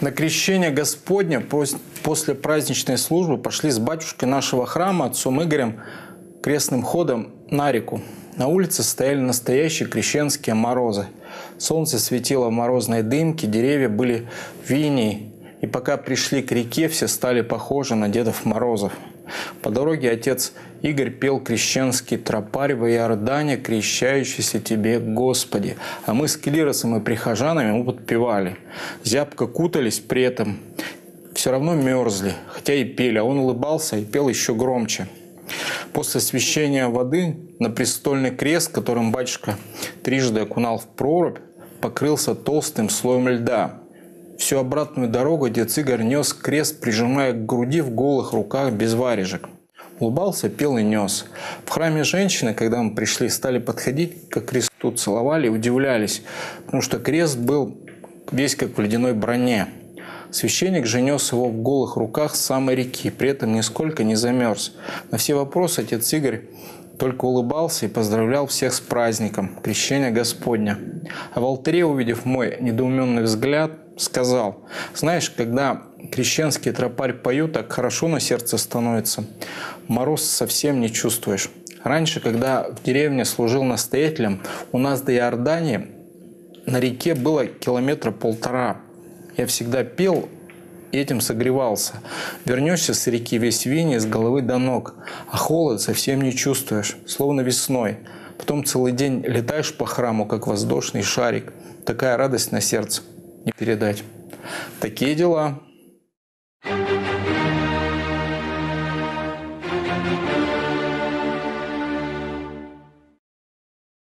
На крещение Господня после праздничной службы пошли с батюшкой нашего храма, отцом Игорем, крестным ходом на реку. На улице стояли настоящие крещенские морозы. Солнце светило в морозной дымке, деревья были в и пока пришли к реке, все стали похожи на Дедов Морозов. По дороге отец Игорь пел крещенский тропарь в Иордане, крещающийся тебе, Господи. А мы с клиросом и прихожанами мы подпевали. Зябко кутались при этом, все равно мерзли, хотя и пели, а он улыбался и пел еще громче. После освящения воды на престольный крест, которым батюшка трижды окунал в прорубь, покрылся толстым слоем льда. Всю обратную дорогу дед Игорь нес крест, прижимая к груди в голых руках без варежек. Улыбался, пел и нес. В храме женщины, когда мы пришли, стали подходить к кресту, целовали удивлялись, потому что крест был весь как в ледяной броне. Священник же нес его в голых руках с самой реки, при этом нисколько не замерз. На все вопросы отец Игорь только улыбался и поздравлял всех с праздником Крещения Господня. А в алтаре, увидев мой недоуменный взгляд, сказал, знаешь, когда крещенский тропарь поют, так хорошо на сердце становится. Мороз совсем не чувствуешь. Раньше, когда в деревне служил настоятелем, у нас до Иордании на реке было километра полтора. Я всегда пел этим согревался. Вернешься с реки весь вине с головы до ног, а холод совсем не чувствуешь, словно весной. Потом целый день летаешь по храму, как воздушный шарик. Такая радость на сердце не передать. Такие дела.